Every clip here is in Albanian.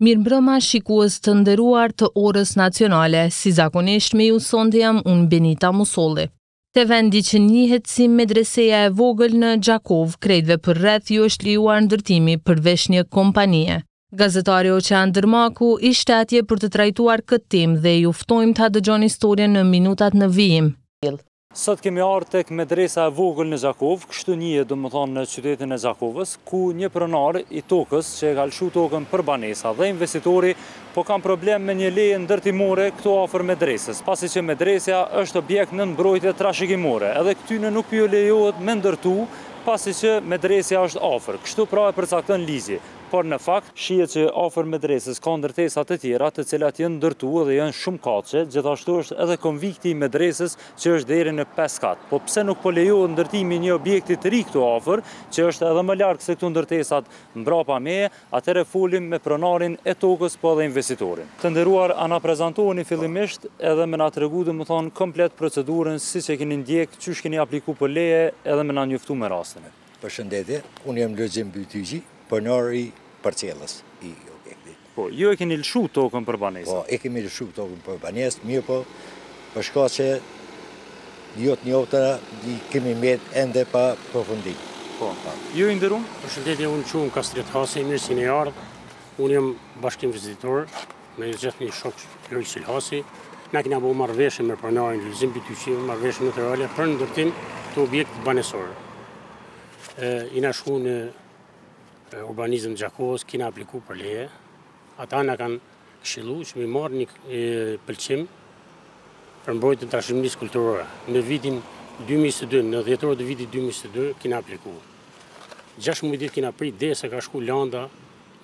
Mirëmbrëma shikues të nderuar të Orës Nacionale, si zakonisht me ju sonte jam unë Benita Musolli. Te vendi që njihet si Medreseja e Vogël në Gjakovë, krejtve përreth ju është lejuar ndërtimi, përveç një kompanie. Gazetari Oqean Dërmaku ishte atje për të trajtuar këtë temë dhe ju ftojmë ta dëgjoni historien në minutat në vijim. Sot kemi ardhë tek Medresa e Vogël në Gjakovë, kështu njihet domethënë në qytetin e Gjakovës, ku një pronar i tokës që e ka lëshu tokën për banesa dhe investitori Po kanë problem me një leje ndërtimore këtu afër medresës, pasi që medresja është objekt nën mbrojtje trashëgimore, edhe këtyne nuk po ju lejohet me ndërtu, pasi që medresja është afër. Kështu pra e përcakton ligji, por në fakt, shihet që afër medresës ka ndërtesa të tjera të cilat janë ndërtu edhe janë shumëkatëshe, gjithashtu është edhe konvikti i medresës që është deri në pesë kat. Po pse nuk po lejohet ndërtimi i një objekti të ri këtu afër, që është edhe më larg se këtu ndërtesat mbrapa meje, Atëherë folim me pronarin e tokës po edhe investitorin. Të nderuar a na prezantoheni fillimisht edhe me na tregu domethënë komplet procedurën siç e keni ndjek qysh keni apliku për leje edhe me na njoftu me rastin e. Përshëndetje, unë jam Lulzim Bytyqi, pronar i parcelës, i objektit. Po, ju e keni lëshu tokën për banesë? Po, e kemi lëshu tokën për banesë, mirëpo, Për shkaqe jo të njohura i kemi mbet ende pa përfundim. Po. Ju i nderuar? Përshëndetje, unë quhem Kastrit Hasi, mirë se keni ardhë. Unë jam bashkinvestitor, me ju gjithë një shok Lojë Silhasi. Na kina bo marrëveshje me pronarin Lulzim Bytyqi, marrëveshje noteriale për ndërtim të objektit banesor. Kina shku në urbanizëm të Gjakovës, kina apliku për leje. Ata na kanë këshillu që me marrë një pëlqim për mbrojtje të trashëgimisë kulturore. Në vitin 2022, në dhjetor të vitit 2022, kina apliku. Gjashtë muj ditë kina prit derisa ka shku landa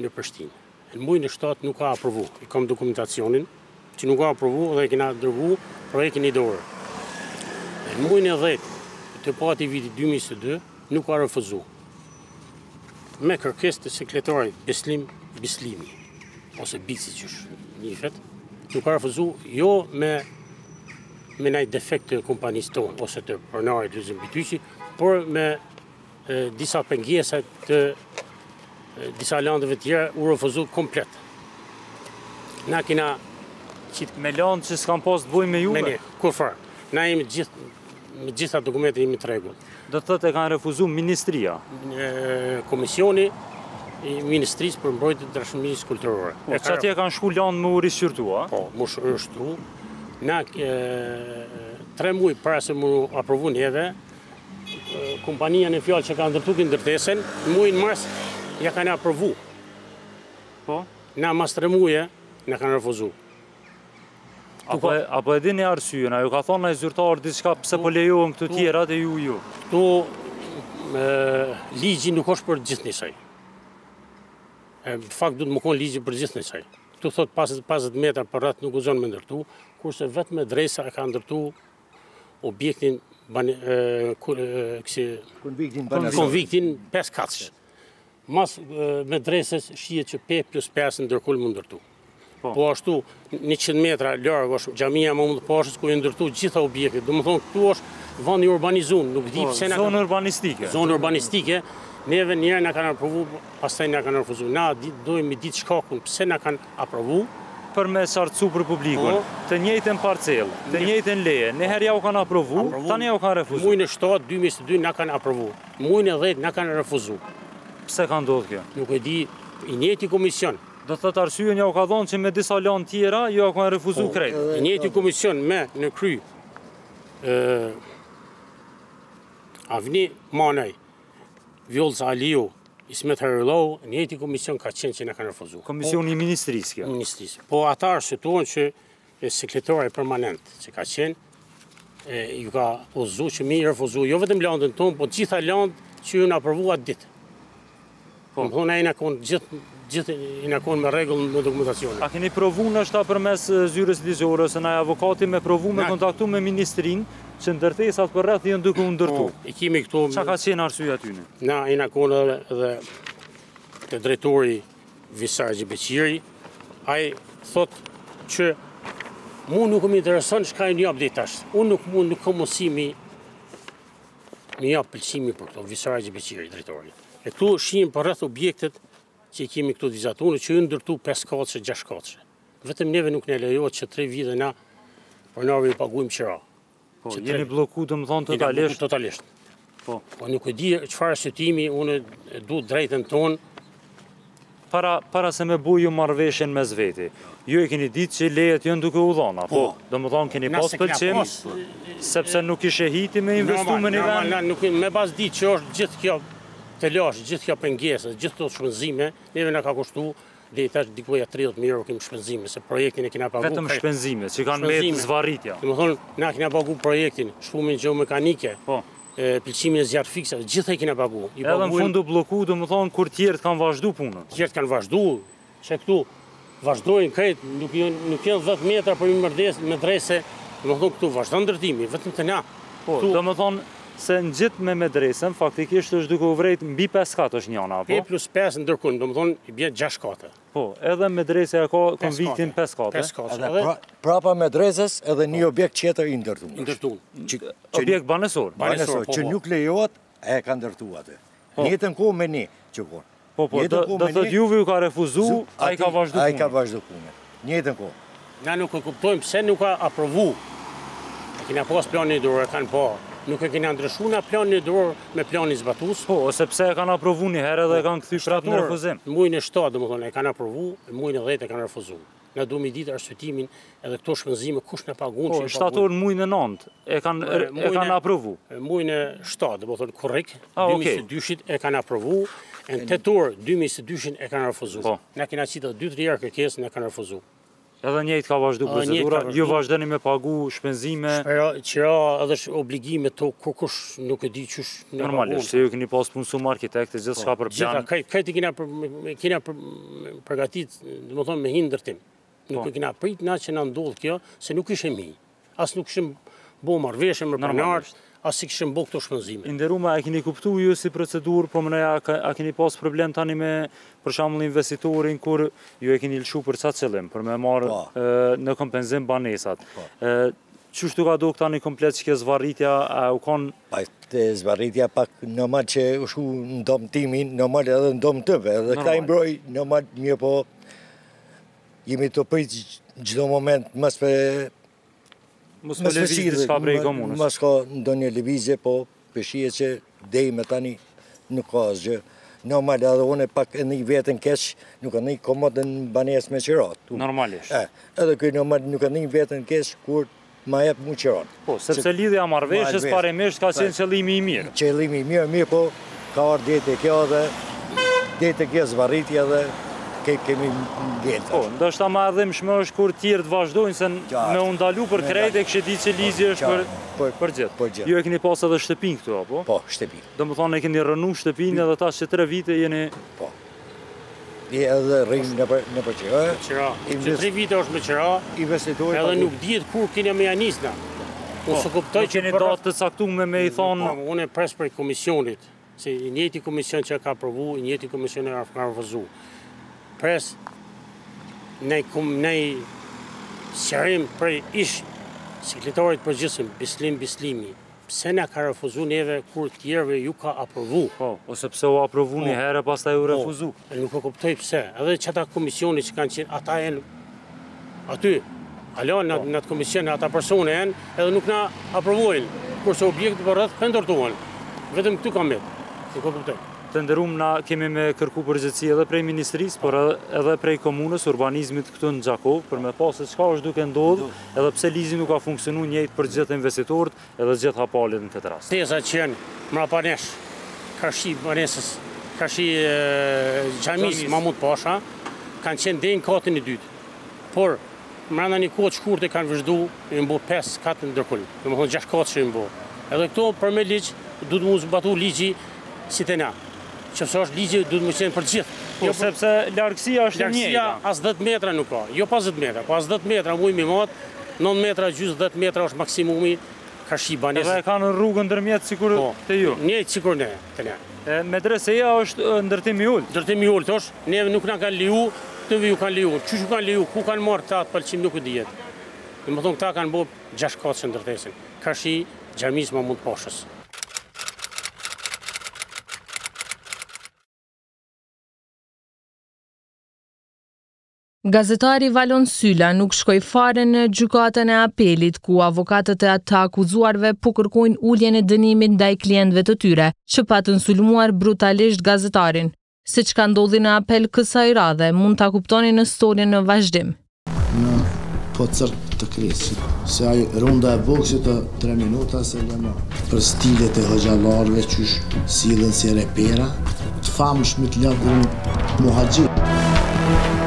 në Prishtinë. Në mujin e shtatë na u ka aprovu. I kam dokumentacionin që na u ka aprovu dhe kina dërgu projektin ideor. Në mujin e dhjetë të po atij viti 2022, Na u ka refuzu. Me kërkesë të sekretarit Beslim Bislimi, ose Bici që njifet, na u ka refuzu jo me me naj defekt të kompanisë tonë, ose të pronarit Lulzim Bytyqi, por me disa pengesa të disa landëve tjera u refuzu komplet. Na kina... Me landë që s'kanë pas të bëjnë me juve? Me ne, kurrfarë. Na jemi gjithë Me gjithë dokumentet jemi të rregullt. Do të thotë e kanë refuzu ministria. Komisioni i Ministrisë për Mbrojtje të Trashëgimisë Kulturore. Po çka atje kanë shku lanë me u rishqyrtua? Po, me shqyrtu. Na tre muaj para se me aprovu edhe kompania në fjalë që kanë ndërtu këtë ndërtesën, në muajin mars ja kanë aprovu. Po, na mas tre muaj na kanë refuzu. A po e dini arsyen, a ju ka thanë najë zyrtar diçka pse po lejohen këtu tjera dhe ju jo? Ktu, ligji nuk është për gjithë njëjtë. Në fakt, duhet me kanë ligji për gjithë njëjtë. Ktu thotë 50 metra përreth nuk guxon me ndërtu, kurse vetë medresja e ka ndërtu objektin konviktin 5 katësh. Mas medreses shihe që 5 plus 5 janë duke ndërtu. Po. po ashtu, 100 metra larg është xhamia Mehmet Pashës ku u ndërtu gjitha objektet. Domethanë, këtu është vend i urbanizum, nuk di po, pëse në... Zonë urbanistike. Zonë urbanistike, neve njëherë na kanë aprovu, pastaj na kanë refuzu. Na dojmë me ditë shkakun pse na kanë aprovu. Për me qartësu për publikun, po. të njëjtën parcelë, të njëjtën leje, niherë jau kanë aprovu, tani jau kanë refuzu. Mujin 7, 2022 na kanë aprovu, mujin 10 na kanë refuzu. Pse ka ndodhë kjo? Nuk e di, i njëjti komision, Do të thotë arsyen jau ka dhënë që me disa lanë tjera jau kanë refuzu krejt. I njëjti komision me në krye Avni Manaj, Vjollca Aliu, Ismet Hajrullahu, njëjti komision ka qenë që na kanë refuzu. Komisioni i ministrisë kjo? Ministrisë. Po ata arsyetuan që Një sekretare permanent që ka qenë, e, ju ka urdhnu që me i refuzu, jo vetëm landën tonë, po gjitha landët që jon aprovu atë ditë. Po, domethanë, e jon konë gjithë, gjithë jon konë me rregull në dokumentacione. A keni provu ndoshta përmes zyrës ligjore, a ndonjë avokati me provu me kontaktu me ministrinë, që ndërtesat përreth janë duke ndërtu. Po, i kemi këtu... Ça ka qenë arsyeja e tyne? Na jem konë edhe te drejtori Visar Haxhibeqiri, ai thotë që mu nuk më intereson çka i një update tash. Unë nuk mund nuk kam mundësi me i jap pëlqime për këto Visar Haxhibeqiri drejtori. E këtu shohim përreth objektet që i kemi këtu vizatuar që jon ndërtu 5 katëshe, 6 katëshe. Vetëm neve nuk na lejohet që 3 vite na po e paguajmë qira. Po, që jeni bllokue domethanë totalisht? totalisht. Po. Po nuk e di çfarë arsyetimi, unë e du drejtën tonë. Para, para se me bo ju marrëveshjen mes veti, ju e keni ditë që lejet janë duke u dhanë, po, po. domethanë keni pas pëlqim, sepse nuk ishit hi me investu me një vend. Normal, nuk me pas ditë që është gjithë kjo telashe, gjithë kjo pengesë, gjithë kto shpenzime, neve na ka kushtu Dhe i thashë dikujt 30 mijë euro kemi shpenzime, se projektin e kina pagu... Vetëm shpenzime, që kanë me këtë zvarritje. Domethënë, na kina pagu projektin, studimin gjeomekanik, po. pëlqimin e zjarrfikësve, gjithë e kina pagu. Edhe në fund u blloku, domethënë, kur tjerët kanë vazhdu punën. Tjerët kanë vazhdu, qe këtu, vazhdojnë krejt, nuk janë 10 metra prej medrese, medrese, domethënë, këtu vazhdon ndërtimi, vetëm te na. Po, domethënë, Se ngjitur me medresën, faktikisht është duke u vrejt mbi pesë kate është njana, apo? Pesë plus pesë nënkulm, domethënë i bie gjashtë kate. Po, edhe medreseja e ka konviktin pesë kate. Pesë kate. Edhe pra, prapa medresës edhe një objekt tjetër i ndërtuar. I ndërtuar. Që, që, objekt banesor. Banesor, po, që po. nuk lejohet e ka ndërtuar atë. Po. Në njëjtën kohë me ne që vonë. Po, po, do të thotë juve ju ka refuzu, ai ka vazhdu punën? Ai ka vazhdu punën, njëjtën kohë. Na nuk e kuptojmë pse nuk ka aprovu. E kina pas planin ideor, e kanë pa. Nuk e kina ndryshu na planin ideor me planin zbatues. Po, ose pse e kanë aprovu një herë dhe e kanë kthy prapë në refuzim. Mujin e shtatë, domethënë, e kanë aprovu, mujin e dhetë e kanë refuzu. Na duhet me ditë arsyetimin edhe këto shpenzime kush na paguan po, që na paguan. Po, në muajin e 9 e kanë e kanë aprovu. Në muajin e 7, domethënë korrik, 2022-shit ah, e kanë aprovu, në tetor 2022-shit e kanë refuzuar. Po. Na kena qit 2-3 herë kërkesë na kanë refuzuar. Edhe njëjtë ka vazhdu ah, procedura, ju vazhdeni me pagu shpenzime... Qera, qera edhe shumë obligime që kurkush nuk e di qysh... Normalisht, se ju këni pas punë shumë arkitekte, gjithë po, çka përfshihen... Gjitha, krejt kina përgatit Domethënë me hi n' ndërtim. Nuk po. e kina prit na që na ndodh kjo, se nuk kishim hi. As nuk kishim bo marrëveshje me pronarët, as s'i kishim bo këto shpenzime. E nderume, a kini kuptu ju si procedurë, po menoj, a kini pas problem tani me për shembull investitorin, kur ju e kini lëshu për qat qëllim, për me marrë po. në kompenzim banesat. Po. Qysh u ka dok tani komplet qekjo zvarritja, a u kon Është zvarritja pak normal që u shku në dom timin, normal edhe në dom të tyne, edhe këta i mbroj, normal, mirëpo, jemi tu prit çdo moment, mos për... Mos për lëvizje, diçka prej komunës. Mos ka ndonjë lëvizje, po po shihet që dej më tani nuk ka asgjë. Normal edhe une pak e nij veten keq, nuk e nij komod n'banesë me qera. Normalisht. Edhe ky normal nuk e nin veten keq, kur Ma jep mu qeranë. Po, sepse lidhja e marrëveshjes parimisht ka qenë qëllimi i mirë. Qëllimi i mirë, mirëpo, ka ardhur deri te kjo dhe deri te kjo zvarritje edhe kemi ngel. Po, ndoshta më e dhimbshme është kur tjerët vazhdojnë se me u ndalu për krejt e kishe ditë se ligji është për për gjithë. Për gjithë. Ju e keni pas edhe shtëpinë këtu apo? Po, shtëpinë. Domethënë e keni rrënu shtëpinë edhe tash që tre vite jeni Po. I edhe rrinë në për, në për qira. Qira. Që tri vite është me qira. Investitori? Edhe nuk dihet kur keni me ia nisë. Po, Unë s'e kuptoj që... Nuk keni datë të caktume me i thonë... Po, unë e pres prej komisionit, se i njëti komision që ka aprovu, i njëti komision e ka refuzu. Pres një sqarim prej ish sekretarit përgjithshëm, Bislim Bislimi, Pse na ka refuzu neve kur tjerëve ju ka aprovu? Po, ose pse u aprovu një po. herë pastaj u po. refuzu? Po, nuk e kuptoj pse. Edhe që ata komisioni që kanë qenë, ata janë aty, hala në po atë komisioni, ata persona janë, edhe nuk na aprovojnë, kurse objektet përreth po ndërtohen. Vetëm këtu kam metë, nuk e kuptoj. Të nderum, na kemi me kërku përgjegjësi edhe prej Ministrisë, por edhe prej komunës, urbanizmit këtu në Gjakovë, për me pa se çka është duke ndodhë, edhe pse ligji nuk ka funksionu njëjtë për gjithë investitorët edhe gjitha palët në këtë rast. Shtesat që janë mrapa nesh, karshi medresës, karshi xhamisë Mahmut Pasha, kanë qenë deri në katin e dytë, por mrenda një kohë të shkurtë kanë vazhdu e u bo 5 kate nënkulm, domethënë 6 kate që u bo. Edhe këto prap me ligj, duhet m'u zbatu ligji si te na. Sepse është ligji duhet me qenë për gjithë. Po, jo, sepse largësia është e njëjta. Largësia as 10 metra nuk ka. Jo po as 10 metra, po as 10 metra muj m'i mat, 9 metra gjysë, 10 metra është maksimumi karshi medresës. Edhe e kanë rrugën ndërmjet sikur po, te ju. Ne sikur ne, te ne. E medreseja është ndërtim i ulët. Ndërtim i ulët është, neve nuk na kanë leju, këtyne ju kanë leju. Qysh ju kanë leju, ku kanë marrë këta atë pëlqim nuk e di. Domethënë këta kanë bërë gjashtëkatëshe ndërtesën. Karshi xhamisë Mahmut Pashës. Gazetari Valon Syla nuk shkoi fare në Gjykatën e Apelit, ku avokatët e të akuzuarve po kërkojnë uljen e dënimit ndaj klientëve të tyre, që patën sulmuar brutalisht gazetarin. Se çka ndodhi në apel kësaj radhe, mund ta kuptoni në storien në vazhdim. Nëse po të kërset, se ajo runda e boksit është tre minuta se le më. Për stilet e hoxhallarëve qysh sillen si repera, të famshmit Lavdrim Muhaxheri.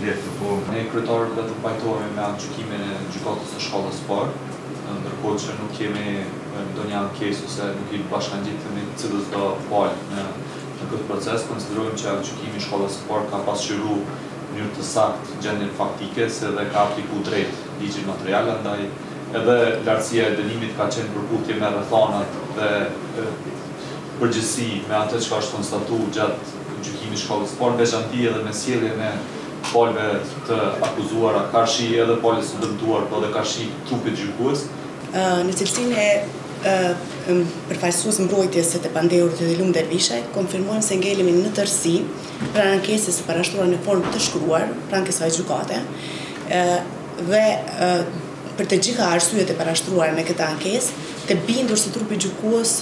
vlerë të fortë. Ne kryetar edhe pajtohemi me aktgjykimin e Gjykatës së Shkallës së Parë, ndërkohë që nuk kemi ndonjë ankesë ose nuk i bashkangjitemi cilësdo palë në në këtë proces. Konsiderojmë që aktgjykimi i Shkallës së Parë ka pasqyru në mënyrë të saktë gjendjen faktike si dhe ka apliku drejt ligjin material, andaj edhe lartësia e dënimit ka qenë në përputhje me rrethanat dhe përgjegjësinë me atë çka është konstatu gjatë gjykimi shkallës parë në veçanti edhe me sjelljen e palëve të akuzuara karshi edhe palës së dëmtuar po dhe karshi trupit gjykues. Në cilësinë e përfaqësuesit mbrojtjes së të pandehurit Hylum Dervishaj konfirmojmë se ngelemi në tërësi pranë ankesës së parashtruar në formë të shkruar pranë kësaj gjykate dhe për të gjitha arsyet e parashtruara në këtë ankesë të bindur se trupi gjykues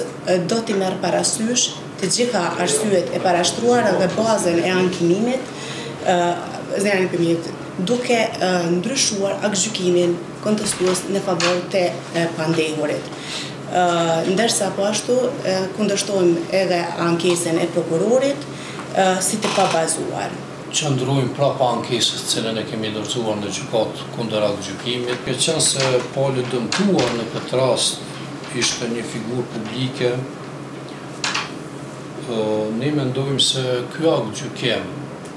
do t'i merr parasysh Të gjitha arsyet e parashtruara dhe bazën e ankimimit duke ndryshuar aktgjykimin kontestues në favor të pandehurit. Ndërsa po ashtu kundërshtojmë edhe ankesën e prokurorit si të pabazuar. Qëndrojmë prapa ankesës të cilën e kemi dorëzuar në gjykatë kundër aktgjykimit. Meqenëse pala dëmtuar në këtë rast ishte një figurë publike, Ne mendojmë se ky aktgjykim,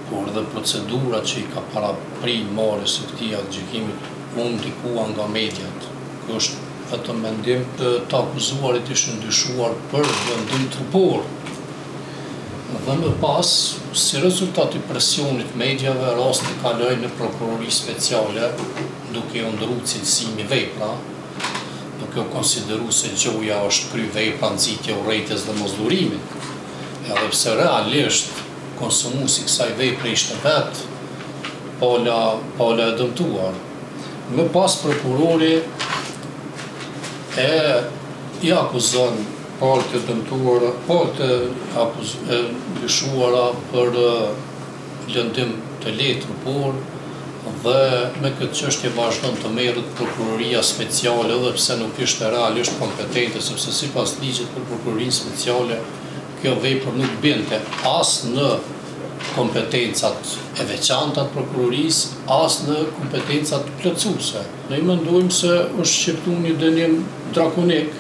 por dhe procedura që i ka parapri marrjes së këtij aktgjykimi u ndikuan nga mediat. Ky është vetëm mendim. Të akuzuarit ishin dyshuar për lëndim trupor dhe më pas, si rezultat i presionit të mediave, rasti kaloi në Prokurori Speciale, duke iu ndrru cilësimi vepra. Duke u konsideru se gjoja është kry vepra nxitje urrejtjes dhe mosdurimit, edhe pse realisht konsumuesi i kësaj vepre ishte vetë pala pala e dëmtuar. Më pas prokuroria i akuzon palët e dëmtuara palët e e dyshuara për lëndim të lehtë trupor dhe me këtë çështje vazhdon të merret Prokuroria Speciale edhe pse nuk ishte realisht kompetente, sepse sipas ligjit për Prokurorinë Speciale kjo vepër nuk binte as në kompetencat e veçanta të Prokurorisë, as në kompetencat plotësuese. Ne mendojmë se është shqiptu një dënim drakonik.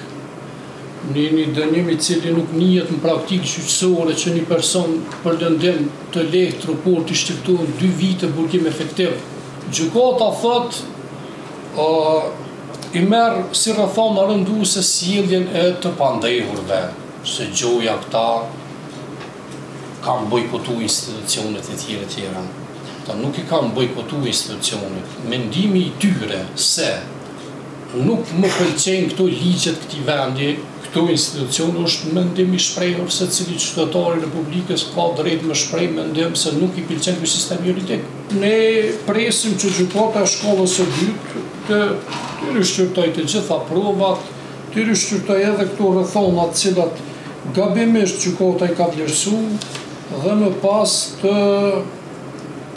Një një dënim i cili nuk njihet në praktikë gjyqësore që një person për lëndim të lehtë trupor t'i shqiptohen dy vite burgim efektiv, gjykata thotë i merr si rrethana rënduese sjelljen e të pandehurve se gjoja këta kanë bojkotu institucionet etj etj. Këta nuk i kanë bojkotu institucionet, mendimi i tyre se, Nuk më pëlqejnë këto ligje të këtij vendi, këto institucione, është mendim i shprehur secili qytetar i Republikës ka të drejtë me shpreh mendim se nuk i pëlqen ky sistem juridik. Ne presim që Gjykata e Shkallës së Dytë të të rishqyrtojë të gjitha provat, të rishqyrtojë edhe këto rrethana të cilat gabimisht gjykata i ka vlerësuar dhe më pas të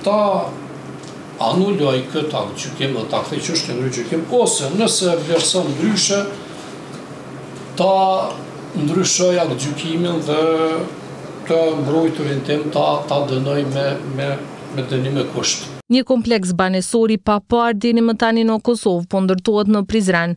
ta Anulojë këtë aktgjykim dhe ta kthejë çështjen në rigjykim ose, nëse e vlerëson ndryshe, ta ndryshojë aktgjykimin dhe të mbrojturin tim ta ta dënojë me me me dënim me kusht. Një kompleks banesor i paparë deri më tani në Kosovë po ndërtohet në Prizren.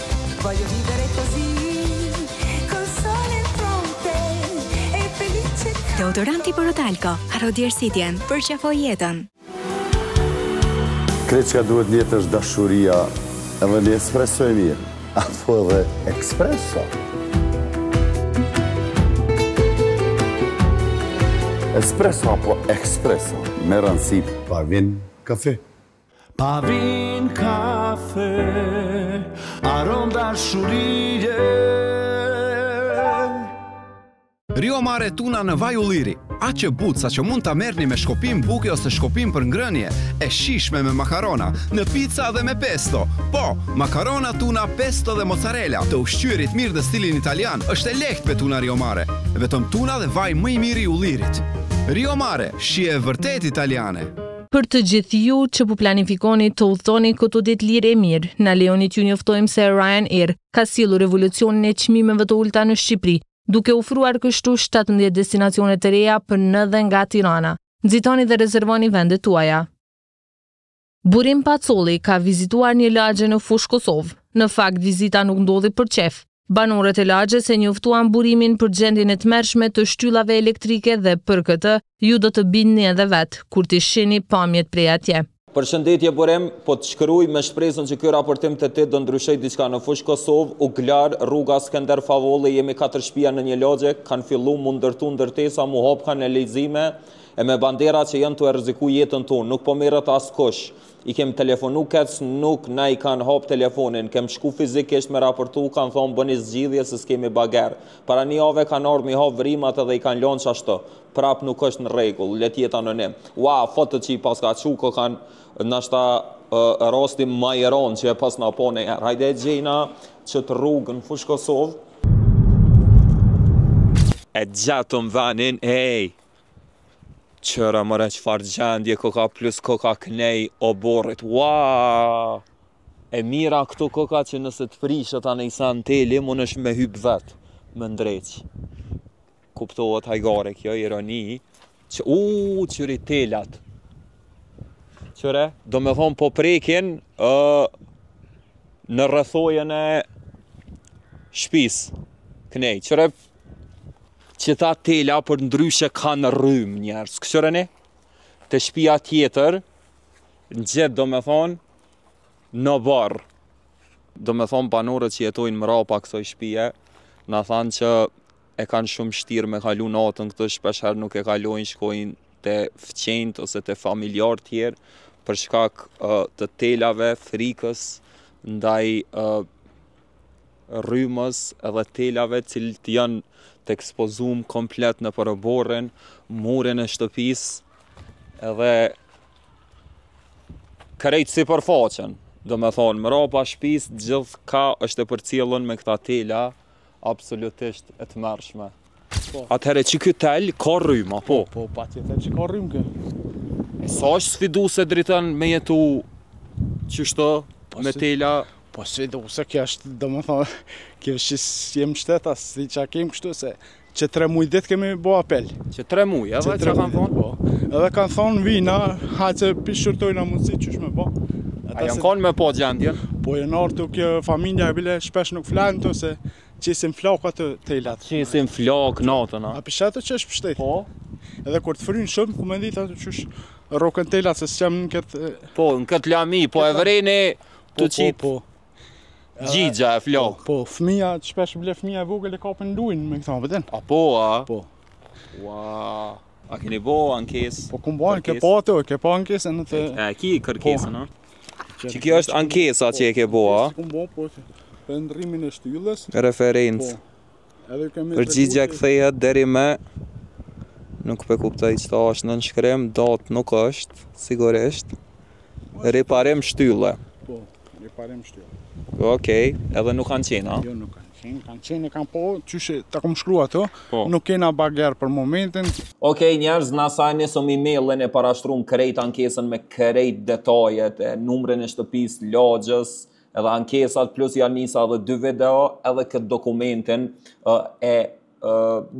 Voglio vivere così, col sole in fronte e felice. Deodoranti Borotalco, harro djersitjen, përqafo jetën. Krejt çka duhet në jetë është dashuria edhe një espresso e mirë. A thua edhe ekspresso? Espresso apo ekspresso, me rëndësi. Pavin kafe. Pavin kafe Aromë dashurie Rio mare tuna në vaj ulliri Aq e butë saqë mund ta merrni me shkopim buke ose shkopim për ngrënie E shijshme me makarona Në pizza dhe me pesto Po, makarona, tuna, pesto dhe mozzarella Të ushqyerit mirë në stilin italian është e lehtë me tuna Rio mare Vetëm tuna dhe vaj më i mirë i ullirit Rio mare, shije e vërtetë italiane Për të gjithë ju që po planifikoni të udhëtoni këto ditë lirë e mirë, na lejoni t'ju njoftojmë se Ryanair ka sjellë revolucionin e çmimeve të ulëta në Shqipëri, duke ofruar kështu shtatëmbëdhjetë destinacione të reja për në dhe nga Tirana. Nxitoni dhe rezervoni vendet tuaja! Burim Pacolli ka vizituar një lagje në Fushë Kosovë. Në fakt, vizita nuk ndodhi për qejf, Banorët e lagjes e njoftuan Burimin për gjendjen e tmerrshme të shtyllave elektrike dhe për këtë ju do të bindeni edhe vetë, kur t'i shihni pamjet prej atje. Përshëndetje Burim, po të shkruaj me shpresën që ky raportim te ti do ndryshojë diçka në Fushë Kosovë, Uglar, rruga Skender Favolli jemi katër shpija në një lagje, kanë fillu m'u ndërtu ndërtesa m'u hap kanalizime e me bandera që janë tu e rreziku jetën tonë, nuk po merret askush. I kem telefonu KEDS, nuk na i kanë hap telefonin, kem shku fizikisht me raportu, kanë thonë bëni zgjidhje se s'kemi bager. Para një jave kanë ardhë m'i hap vrimat edhe i kanë lanë qashtu. Prap nuk është në rregull, le të jetë anonim. Ua, fotot që i paska çu ka kanë nashta rasti më i rëndë që e pasna pa ndonjëherë. Hajde e gjejna qët rrugë në Fushë Kosovë. E gjetëm venin, ej! Qëre more çfarë gjendje koka plus koka knej oborrit waaw E mira këtu koka që nëse të prishet naj sen teli munesh me hyp vet me ndreq Kuptohet hajgare kjo ironi që u qëre telat Qëre do me thonë po prekin uh, në rrethojën e shpis knej qëre Qëta tela përndryshe kanë rrymë njerës. Kqyreni te shpia tjetër, gjithë do me thonë, n'oborr. Do me thonë banorët që jetojnë mrapa kësaj shpie, na thanë që e kanë shumë shtirë me kalu natën këtu shpeshherë nuk e kalojnë shkojnë te fqinjtë ose te familjarët tjerë për shkak uh, të telave, frikës, ndaj uh, rrymës edhe telave të cilët janë të ekspozum komplet në për oborrin, murin e shtëpisë edhe krejt sipërfaqen. Do me thonë, mrapa shpis, gjithka është e përcjellun me këta tela, absolutisht e tmerrshme. Po. Atëherë qëky tel ka rrymë, apo? Po, po, patjetër që ka rrymë kë. E sa është sfiduese drejt me jetu qështu me tela? Po sfiduese kjo është, domethënë, kjo është si jem shtetas, siç e kem kështu se që tre muaj ditë kemi bo apel. Që tre muaj, edhe që kanë thonë? Po. Edhe kanë thonë vina, ha që pishurtojnë mundësi qysh me bo. A janë konë me pa gjendjen? Po e nërë të kjo familja e bile shpesh nuk flenë ktu se Qesin flakë ata telat. Qesin flakë natën, a? A pisha atë që është pshtet? Po. Edhe kur të frynë shumë, ku me nditë atë qysh rroken telat, se s'jam në këtë... Po, në këtë lami, po e vëreni po, të po, qitë. Po, po, Gjigja e flakë. Po, po, fëmija, shpesh bile fëmija e vogël e kapën lujnë me këta, pëtën? A po, a? Po. Ua, a keni bo ankes? Po, kum bo ankes? Ke po ato, ke po ankes e në të... E, ki kërkesën, a? Po. Qëkjo është ankesa që e ke bo, a? Ankesa që kum bo, po që për ndrimin e shtyllës. Referencë. Po, edhe kemi... Përgjigja këthehet deri me... Nuk pe kuptoj qëky është nënshkrim, datë nuk është, sigurisht. Riparim shtyllë. Po, riparim shtyllë. Okej, edhe nuk kanë qenë, a? Jo, nuk kanë. Qenë kanë qenë kanë pa, qysh ta kom shkru ato, po. nuk kena bager për momentin. Ok, njerëz, na sa e nisëm e-mailin e parashtrum krejt ankesën me krejt detajet e numrin e shtëpis, lagjes, edhe ankesat, plus ja nisa edhe dy video, edhe këtë dokumentin e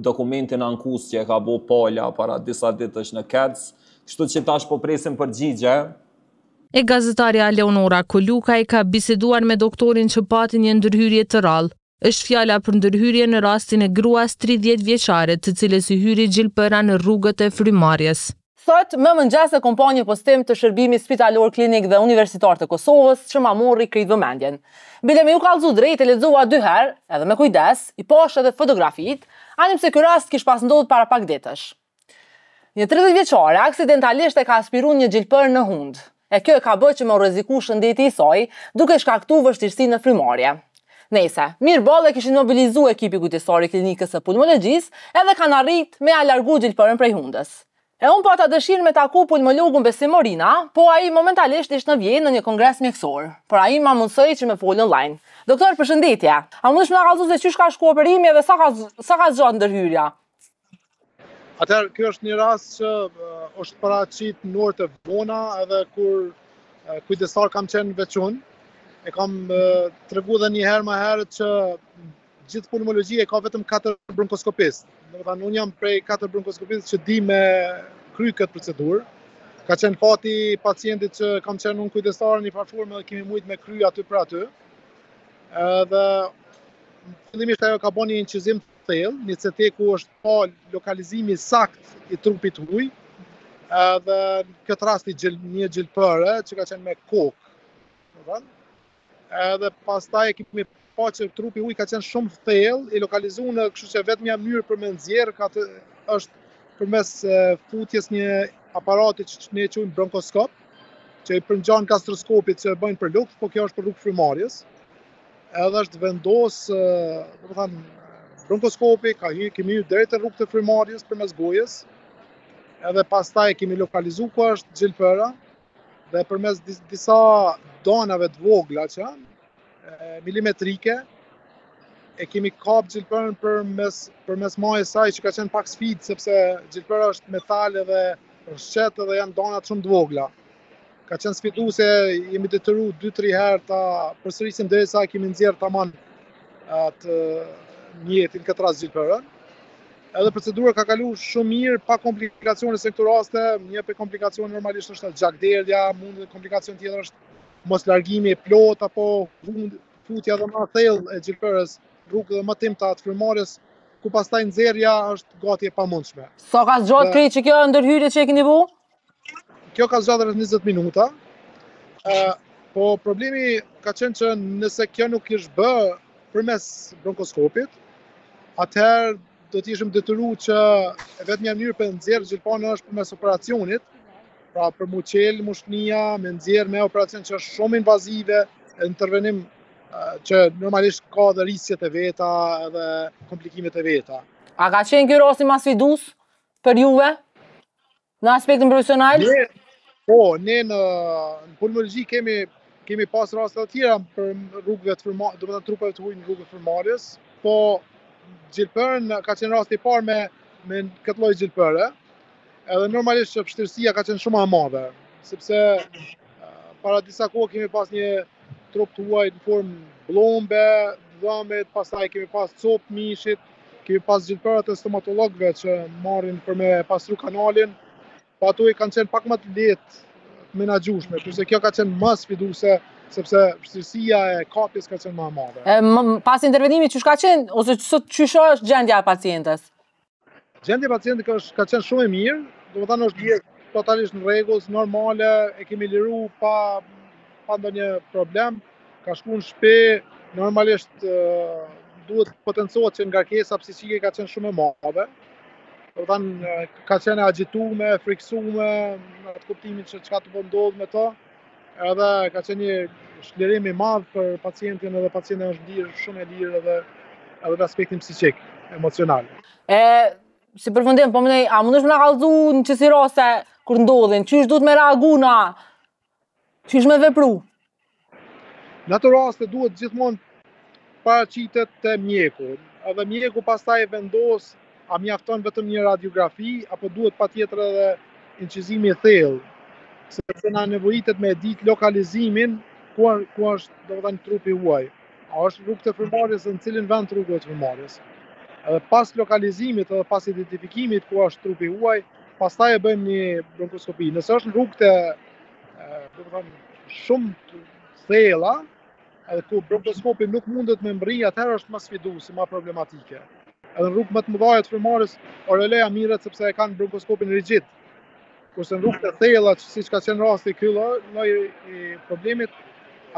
dokumentin ankesë që e ka bo pala para disa ditësh në KEDS, kështu që tash po presim përgjigje, E gazetarja Leonora Kolukaj ka biseduar me doktorin që pati një ndërhyrje të rrallë. Është fjala për ndërhyrje në rastin e gruas tridhjetë vjeçare të cilës i hyri gjilpëra në rrugët e frymëmarrjes. Sot në mëngjes e kom pa një postim të Shërbimit Spitalor Klinik dhe Universitar të Kosovës që ma mori krejt vëmendjen. Bile me ju kallxu drejt e lexova dy herë, edhe me kujdes, i pashë edhe fotografitë, ani pse ky rast kish pas ndodhë para pak ditësh. Një tridhjetë vjeçare aksidentalisht e ka aspiru një gjilpërë në hundë, e kjo e ka bërë që me u rreziku shëndeti i saj, duke shkaktu vështirësi në frymëmarrje. Nejse, mirë bile u kishin mobilizu ekipi kujdestar i Klinikës së Pulmologjisë edhe kanë arrit me ja largu gjilpërën prej hundës. E unë pata dëshirë me taku pulmologun Besim Morina, po ai momentalisht është në Vjenë në një kongres mjekësor, por ai ma mundësoi që me folë online. Doktor, përshëndetje! A mundesh me na kallëzu se qysh ka shku operimi edhe sa ka, sa ka zgjatë ndërhyrja? Atëherë, kjo është një rast që është paraqit në orë të vona edhe kur kujdestar kam qenë veç unë. E kam tregu edhe një herë ma herët që gjithë pulmologjia ka vetëm 4 bronkoskopist. Domethënë unë jam prej 4 bronkoskopist që di me kry këtë procedur. Ka qenë fati i pacientit që kam qenë unë kujdestar në njëfarë forme edhe kemi mujtë me kry aty për aty. Edhe, fillimisht ajo ka bo një incizim thellë, një CT ku është pa lokalizimi i saktë i trupit huj, edhe në këtë rast i gjil, një gjilpërë që ka qenë me kokë. Dhe? Edhe pastaj e kemi pa që trupi i huj ka qenë shumë thellë, i lokalizu në kështu që e vetmja mënyrë për me nxjerrë, atë është përmes futjes një aparati që ne e quajmë bronkoskop, që i përngjan gastroskopit që e bëjnë për lukth, po kjo është për rrugë të frymëmarrjes. Edhe është vendos, domethënë, bronkoskopi, ka hi, kemi hy drejt rrugëve të frymëmarrjes përmes gojës, edhe pastaj e kemi lokalizu ku është gjilpëra, dhe përmes disa danave të vogla që janë, milimetrike, e kemi kap gjilpërën përmes, përmes majës së saj që ka qenë pak sfidë, sepse gjilpëra është metal edhe rëshqet edhe janë danat shumë të vogla. Ka qenë sfiduese, jemi detyruar 2-3 herë ta përsërisim derisa e kemi nxjerr tamam atë mjetin, në këtë rast gjilpërën. Edhe procedura ka kalu shumë mirë, pa komplikacione se në këto raste, një prej komplikacioneve normalisht është gjakderdhja, mund dhe komplikacion tjetër është moslargimi i plotë, apo mund, futja dhe ma thell e gjilpërës, në rrugët më të imëta të frymëmarrjes, ku pastaj nxjerrja është gati e pamundshme. Sa ka zgjatë krejt kjo ndërhyrje që e keni bo? Kjo ka zgjatë rreth 20 minuta. Ë, po problemi ka qenë që nëse kjo nuk ish bë përmes bronkoskopit, atëherë do të ishim detyruar që e vetmja mënyrë për të nxjerrë gjilpanën është përmes operacionit, pra për m'u çel mushnia, me nxjerrë me operacion që është shumë invazive, intervenim që normalisht ka dhe risjet e veta dhe komplikimet e veta. A ka qenë ky rasti ma sfidus për juve? Në aspektin profesional? Ne, po, ne në, në pulmologji kemi kemi pas raste të tjera për rrugëve të frymarrjes, domethënë trupave të huaj në rrugët e frymarrjes, po gjilpërën ka qenë rasti i parë me me këtë lloj gjilpëre. Edhe normalisht që vështirësia ka qenë shumë e madhe, sepse para disa kohë kemi pas një trup të huaj në formë blombe, dhambit, pastaj kemi pas copë mishit, Kemi pas gjilpërat e stomatologëve që marrin për me pastru kanalin, pa po ato i kanë qenë pak ma të lehtë të menaxhushme, kurse kjo ka qenë ma sfiduse, sepse vështirësia e kapjes ka qenë ma e madhe. Pas intervenimit qysh ka qenë, ose sot qysh është gjendja e pacientes? Gjendja e pacientes ka, ka qenë shumë e mirë, domethanë është jetë totalisht në rregull, normale, e kemi liru pa pa ndonjë problem, ka shku në shpe, normalisht duhet të potencohet që ngarkesa psikike ka qenë shumë e madhe, domethanë ka qenë e agjitume, e friksume, në atë kuptimin që çka tu bo ndodh po me të, edhe ka qenë një çlirim i madh për pacientin edhe pacientja është lirë, shumë e lirë edhe, edhe në aspektin psikik, emocional. E, si përfundim, po mendoj, a mundesh me na kallzu në qesi raste, kur ndodhin, qysh duhet me reagu na Qysh me vepru? Në ato raste duhet gjithmonë të paraqitet te mjeku, edhe mjeku pastaj vendos a mjafton vetëm një radiografi apo duhet patjetër edhe incizimi i thellë, sepse na nevojitet me e ditë lokalizimin ku ku është domethënë trupi i huaj. A është në rrugë të frymëmarrjes dhe në cilin vend të rrugëve të frymëmarrjes. Edhe pas lokalizimit edhe pas identifikimit ku është trupi i huaj, Pastaj e bëjmë një bronkoskopi. Nëse është në rrugë të, domethënë, shumë të thella, edhe ku bronkoskopi nuk mundet me mbri, atëherë është ma sfiduese, ma problematike. Edhe në rrugë ma të mëdhaja të frymarrjes, ORL-ja mirret sepse e kanë bronkoskopin rigjid. Kurse në rrugë të thella, siç ka qenë rasti ky lloj i problemit,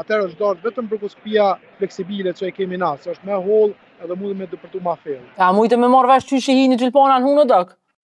atëherë përdoret vetëm bronkoskopia fleksibile që e kemi na, se është ma e hollë edhe mundem me depërtu ma thellë. A mujtë me marrë vesh qysh i hini gjilpana në hunë, dok?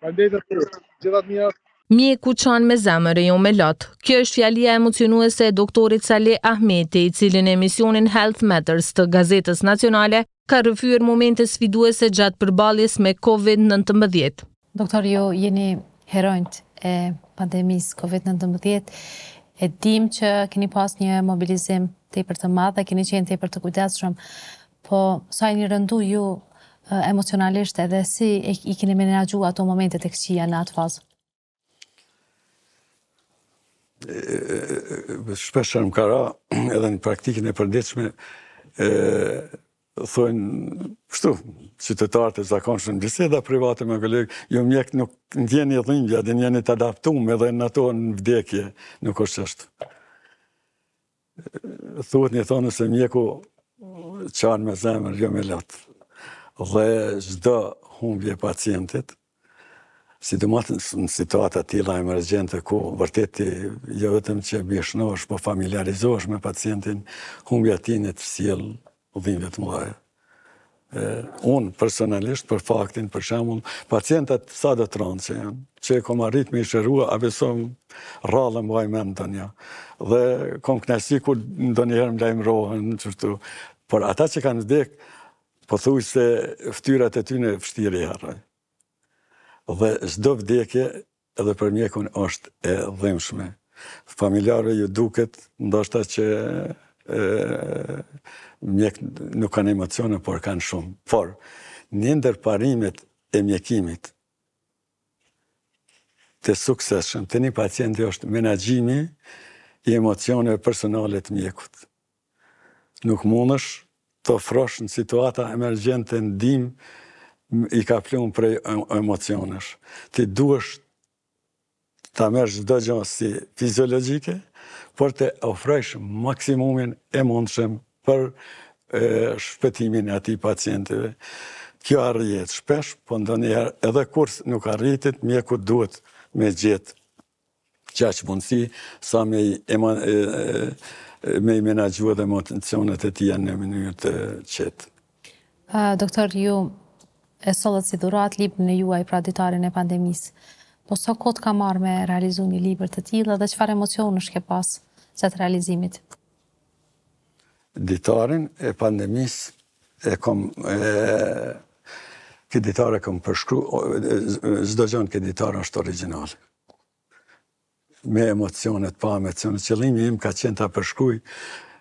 Faleminderit edhe ty. Gjithat mira. Mjeku qan me zemër e jo me lot. Kjo është fjalia emocionuese e doktorit Salih Ahmeti, i cili në emisionin Health Matters të Gazetës Nacionale ka rrëfyer momente sfiduese gjatë përballjes me Covid nëntëmbëdhjetë. Doktor ju jeni heronjtë e pandemisë Covid nëntëmbëdhjetë. E dimë që keni pas një mobilizim tepër të madh dhe keni qenë tepër të kujdesshëm. Po sa jeni rëndu ju emocionalisht edhe si i keni menaxhu ato momentet e këqija në atë fazë? Shpeshherë më ka ra edhe në praktikën e përditshme thonë kështu, qytetarët e zakonshëm, biseda private me kolegë, ju mjekët nuk ndjeni dhimbjet, dhe jeni të adaptume edhe në ato në vdekje, nuk është qashtu. Thuhet një thënie se mjeku qan me zemër, jo me lot. Dhe çdo humbje e pacientit, sidomos në situata të tilla emergjente, ku vërtet ti jo vetëm që miqësohesh, po familjarizohesh me pacientin, humbja e tyne të sjell Dhimbje të mëdha. Unë personalisht për faktin, për shembull, pacientët sado të rëndë që janë, që e kam arrit me i shërua, a besom rrallë mbaj mend ndonjë. Dhe kam kënaqësi kur ndonjëherë më lajmërohen qështu. Por ata që kanë vdek, pothujse ftyrat e tyne vështirë i harroj. Dhe çdo vdekje Edhe për mjekun është e dhimbshme. Familjarëve ju duket ndoshta që mjekët nuk kanë emocione, por kanë shumë. Por, një ndër parimet e mjekimit të suksesshëm te një pacienti është menaxhimi i emocioneve personale të mjekut. Nuk mundesh të ofrosh në situata emergjente ndihmë i kaplum prej emocionesh. Ti duhesh ta merrsh çdo gjë si fiziologjike, por të ofrojsh maksimumin e mundshëm për shpëtimin e atij pacienti. Kjo arrihet shpesh, po ndonjëherë edhe kur nuk arrihet, mjeku duhet me gjetë qaq mundësi sa me i me i menaxhua dhe emocionet e tija në mënyrë të qetë. Doktor, ju e sollët si dhurat librin e juaj pra ditarin e pandemisë. Po sa kohë të ka marrë me realizu një libër të tillë dhe çfarë emocionesh ke pas gjatë realizimit? Ditarin e pandemisë E kom këtë ditar, e kom përshkru çdo gjë në këtë ditar është origjinal. Me emocionet, pa emocionet, qëllimi im ka qenë ta përshkruaj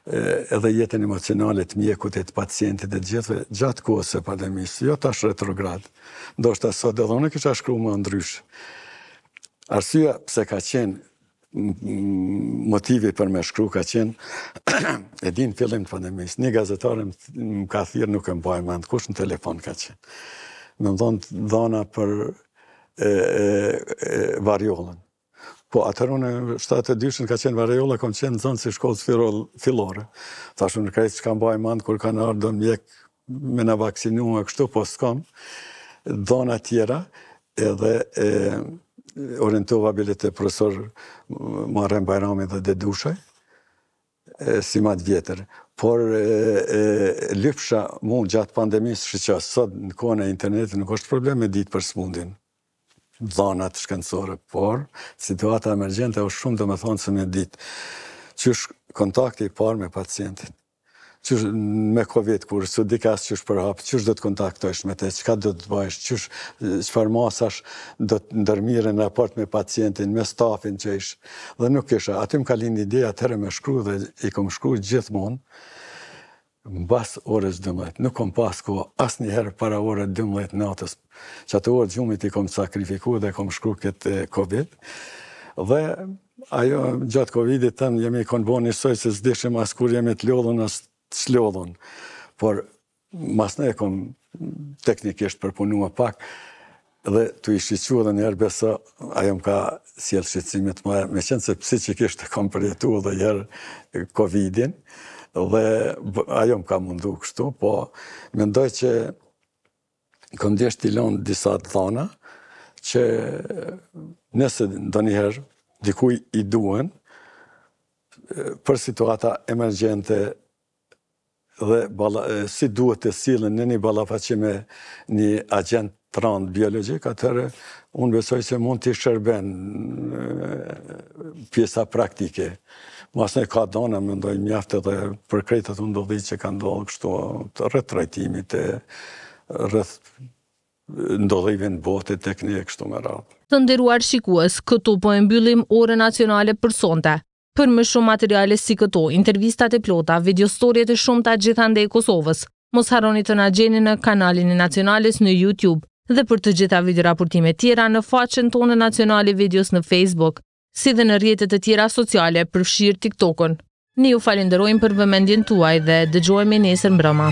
edhe jetën emocionale të mjekut e të pacientit e të gjithëve gjatë kohës së pandemisë, jo tash retrograd. Ndoshta sot edhe unë kisha shkru më ndryshe. Arsyeja pse ka qenë motivi për me shkru ka qenë, e di në fillim të pandemisë, një gazetare më ka thirr nuk e mbaj mend, kush në telefon ka qenë. Me më dhonë dhona për e, variolën. Po atëherë unë, 72-shën ka qenë variola, kom qenë nxonës i shkollës fillore. Thashë unë krejt çka mbaj mend, kur kanë ardh do mjek me na vaksinua kështu po s'kam dhona tjera edhe e, orientova bile te profesor Muharrem Bajrami dhe Dedushaj e, si ma të vjetër por e, e, lypsha mu gjatë pandemisë që që sot në kohën e internetit nuk është problem me ditë për smundjen dhonat shkencore, por situata emergjente është shumë domethonëse me ditë qysh kontakti i parë me pacientin. Qysh me covid kur su di as qysh përhap, qysh do të kontaktojsh me të, çka do të bëjsh, qysh çfarë masash do të ndërmirren në raport me pacientin, me stafin që ish. Dhe nuk kisha, aty më ka lind ideja atëherë me shkru dhe i kam shkru gjithmonë mbas orës 12. Nuk kam pas kohë asnjëherë para orës 12 natës. Që atë orë gjumit i kam sakrifiku dhe kam shkru këtë covid. Dhe Ajo gjatë kovidit tanë jemi kon bo njësoj se s'dishim as kur jemi të lodhun as të çlodhun. Por masnej e kom teknikisht përpunua pak dhe tu i shiqu edhe njëherë besa ajo më ka sjell shqyqimit meqenëse psikikisht e kom përjetu edhe njëherë kovidin dhe ajo më ka mundu kështu po mendoj që kom dashtë t'i lë disa të dhana që nëse ndonjëherë dikujt i duhen për situata emergjente dhe ba, si duhet të sillen në një ballafaqim me një agjent të randë biologjik, atëherë unë besoj se mund t'i shërben pjesa praktike. Masnej ka dhona mendoj mjaft edhe për krejt ato ndodhi që kanë ndodhur kështu rreth trajtimit e rreth ndodhive në botë tek ne kështu me radhë. Të nderuar shikues, këtu po e mbyllim Orën Nacionale për sonte. Për më shumë materiale si këto, intervistat e plota, videostorjet e shumta gjithandej Kosovës, mos harroni të na gjeni në kanalin e Nacionales në YouTube dhe për të gjitha videoraportimet tjera në faqen tonë Nacionale Videos në Facebook. si dhe në rrjetet e tjera sociale, përfshirë TikTok-ën. Ne ju falenderojmë për vëmendjen tuaj dhe dëgjohemi nesër mbrëma.